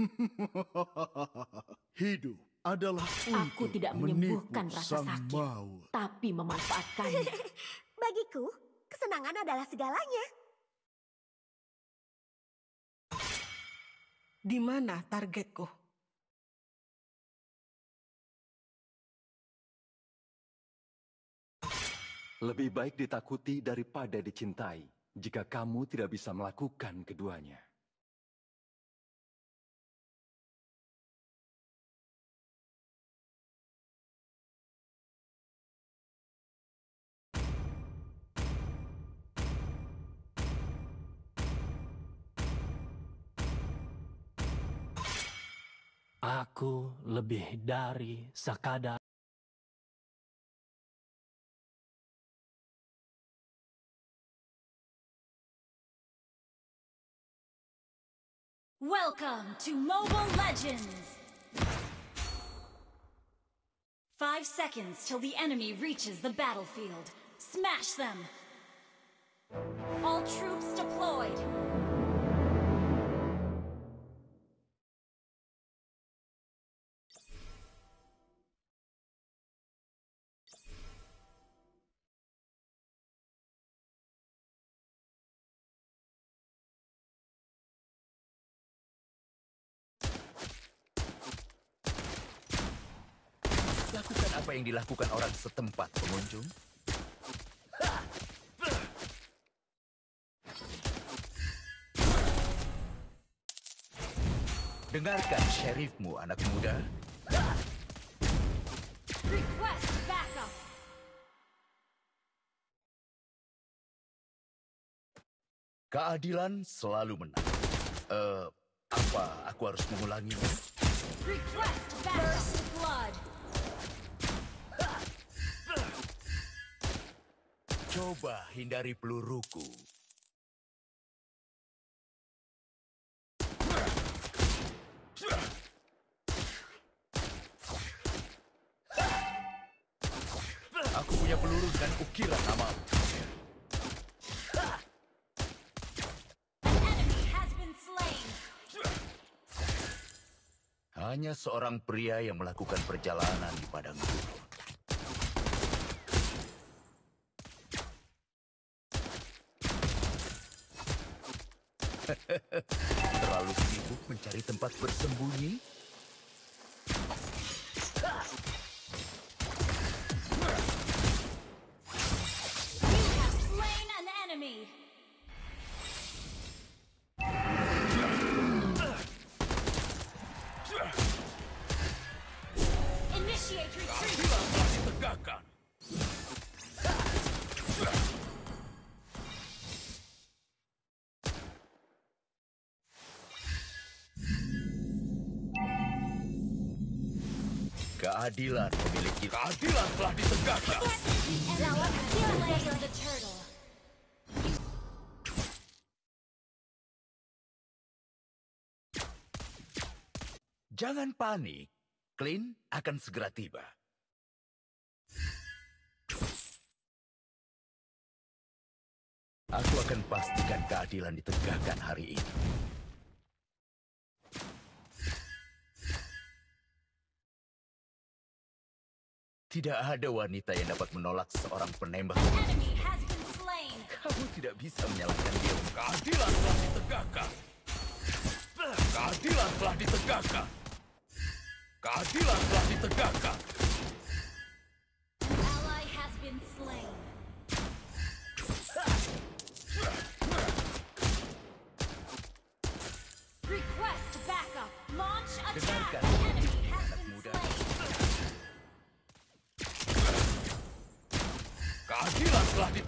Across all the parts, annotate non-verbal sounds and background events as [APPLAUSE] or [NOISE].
[LAUGHS] Hidup adalah Aku untuk tidak menyembuhkan rasa sakit. maut. Tapi memanfaatkannya. [LAUGHS] Bagiku, kesenangan adalah segalanya. Di mana targetku? Lebih baik ditakuti daripada dicintai jika kamu tidak bisa melakukan keduanya. Aku lebih dari sekadar Welcome to Mobile Legends! Five seconds till the enemy reaches the battlefield. Smash them! Apa yang dilakukan orang setempat, pengunjung. Dengarkan syarifmu, anak muda. Request backup! Keadilan selalu menang. Eh, apa aku harus mengulanginya? Request backup! Coba hindari peluruku. Aku punya peluru dan ukiran namamu. Slain! Hanya seorang pria yang melakukan perjalanan di padang gurun. Terlalu sibuk mencari tempat bersembunyi? Keadilan memiliki keadilan telah ditegakkan. Jangan panik, Clint akan segera tiba. Aku akan pastikan keadilan ditegakkan hari ini. Tidak ada wanita yang dapat menolak seorang penembak. Kamu tidak bisa menyalahkan dia. Keadilan telah ditegakkan. Keadilan telah ditegakkan. Keadilan telah ditegakkan. Ally has been slain. Request backup. Launch attack. Dengarkan,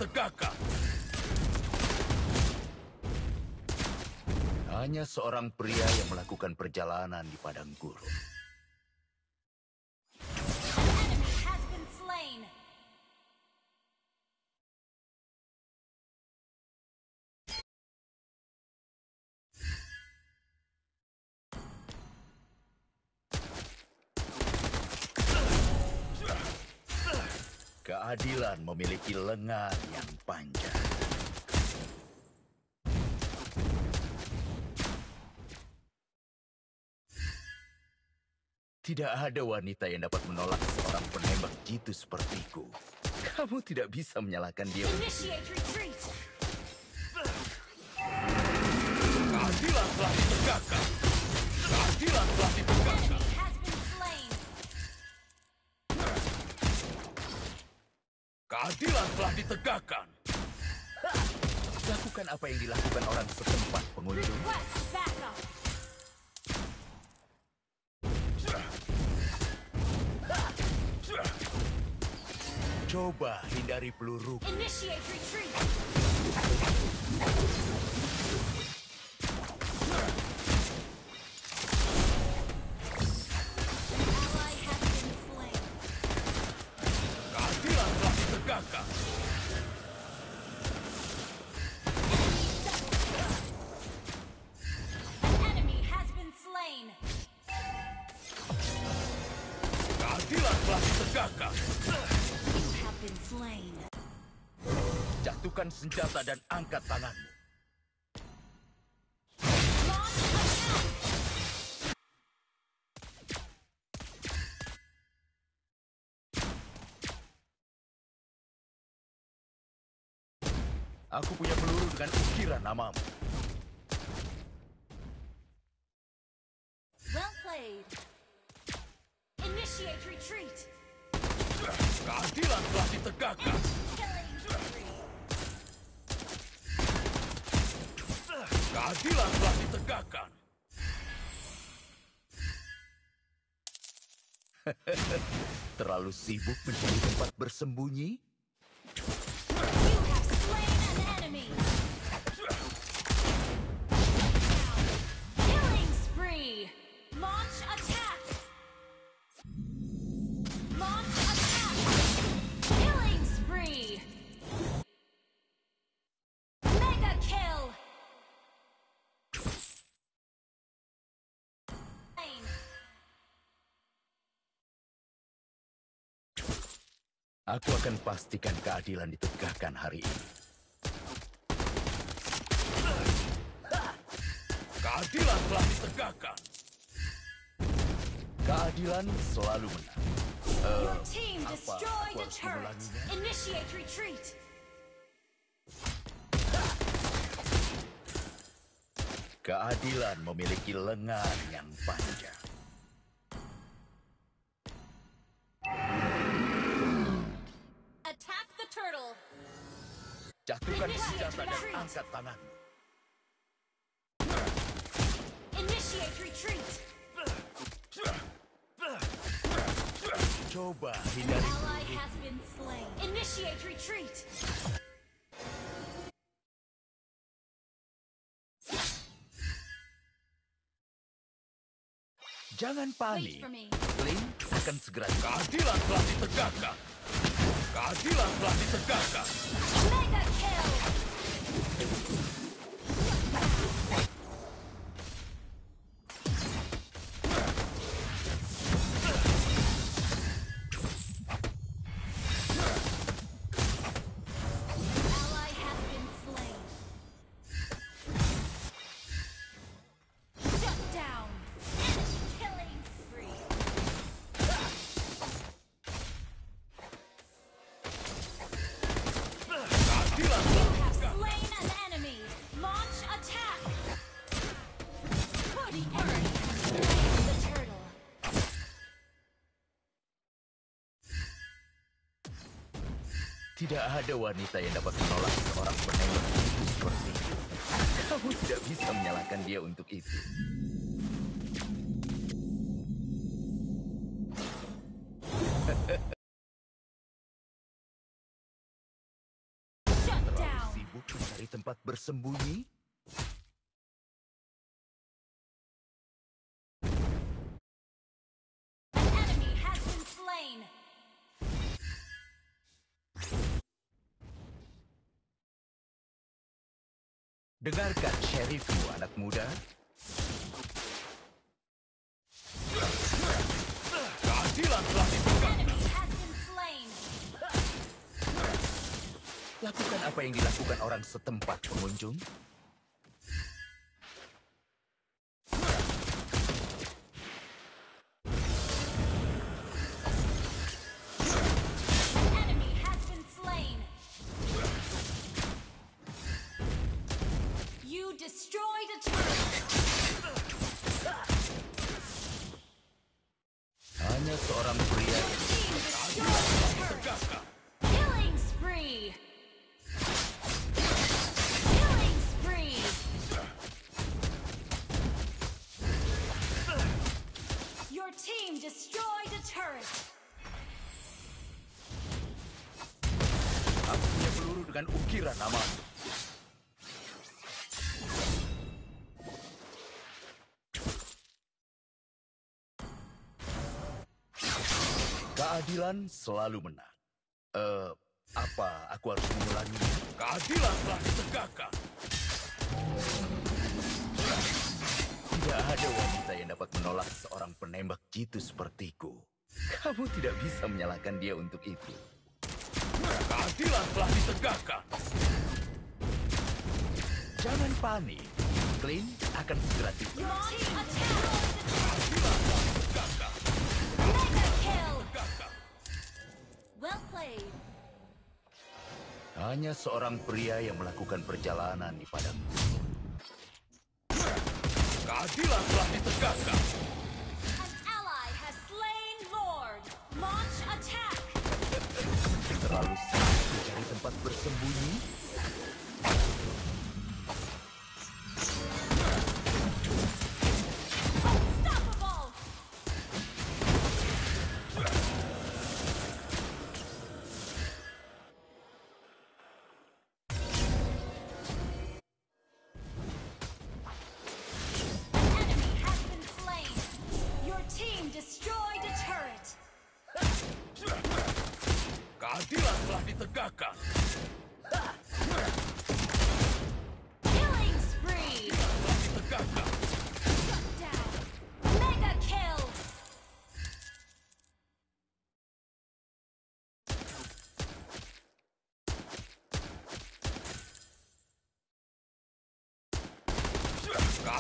Ditegakkan. Hanya seorang pria yang melakukan perjalanan di padang gurun. Keadilan memiliki lengan yang panjang. Tidak ada wanita yang dapat menolak seorang penembak jitu sepertiku. Kamu tidak bisa menyalahkan dia. Initiate retreat. Ditegakkan. Lakukan apa yang dilakukan orang setempat pengunjung. Coba hindari peluru. Initiate retreat. Senjata dan angkat tanganmu. Aku punya peluru dengan ukiran namamu. Well played. Initiate retreat. Keadilan telah ditegakkan. Keadilan telah ditegakkan. [LAUGHS] Terlalu sibuk mencari tempat bersembunyi? Aku akan pastikan keadilan ditegakkan hari ini. Keadilan telah ditegakkan. Keadilan selalu menang. Your team apa destroyed aku a harus turret. mengulanginya? Initiate retreat. Keadilan memiliki lengan yang panjang. Angkat tanganmu. Initiate retreat. Coba hindari Ally has been slain. Initiate retreat. Jangan panik. Link akan segera keadilan telah ditegakkan. Keadilan telah ditegakkan. Mega Tidak ada wanita yang dapat menolak seorang penembak itu seperti itu. Kamu tidak bisa menyalahkan dia untuk itu. Terlalu sibuk mencari tempat bersembunyi? Dengarkan syarifmu, anak muda. Keadilan telah slain. Lakukan apa yang dilakukan orang setempat pengunjung. Destroyed a turret. Killing spree. Killing spree. Your team destroyed a turret. Aku punya peluru dengan ukiran nama. Keadilan selalu menang. Eh, apa aku harus mengulangi? Keadilan telah ditegakkan. Tidak ada wanita yang dapat menolak seorang penembak jitu sepertiku. Kamu tidak bisa menyalahkan dia untuk itu. Keadilan telah ditegakkan. Jangan panik. Clint akan segera tiba. Your team Well played. Hanya seorang pria yang melakukan perjalanan di padang. Keadilan telah ditegakkan. An ally has slain Lord. Launch attack. Terlalu sibuk mencari tempat bersembunyi.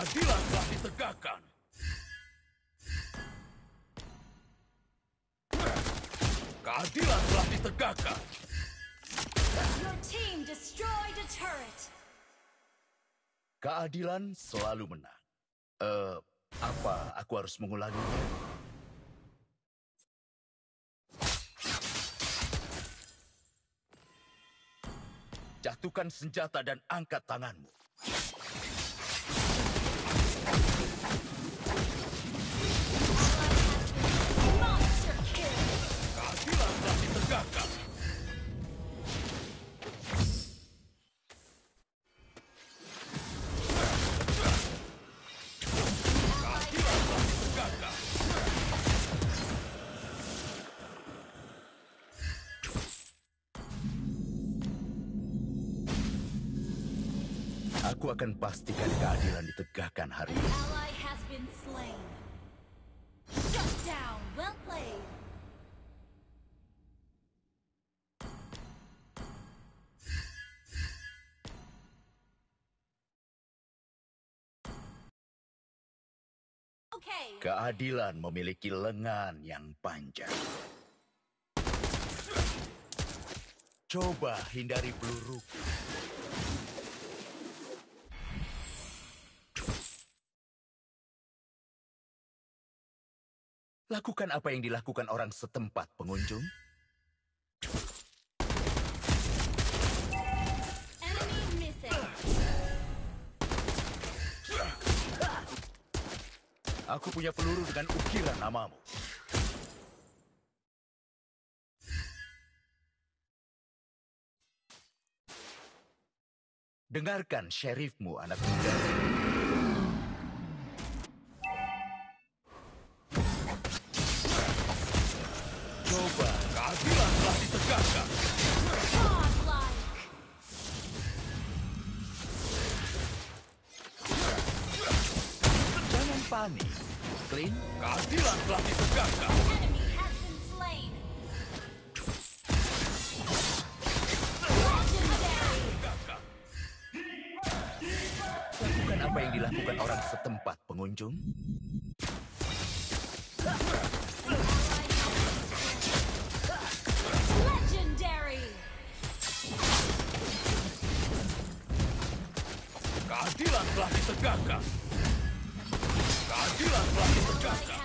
Keadilan telah ditegakkan. Keadilan telah ditegakkan. Your team destroyed a turret. Keadilan selalu menang. Eh, apa aku harus mengulanginya? Jatuhkan senjata dan angkat tanganmu. Aku akan pastikan keadilan ditegakkan hari ini. Keadilan memiliki lengan yang panjang. Coba hindari peluruku. Lakukan apa yang dilakukan orang setempat, pengunjung. Aku punya peluru dengan ukiran namamu. Dengarkan sheriffmu, anak muda. Jangan panik. Clint, keadilan telah ditegakkan. Keadilan telah ditegakkan. Keadilan telah ditegakkan.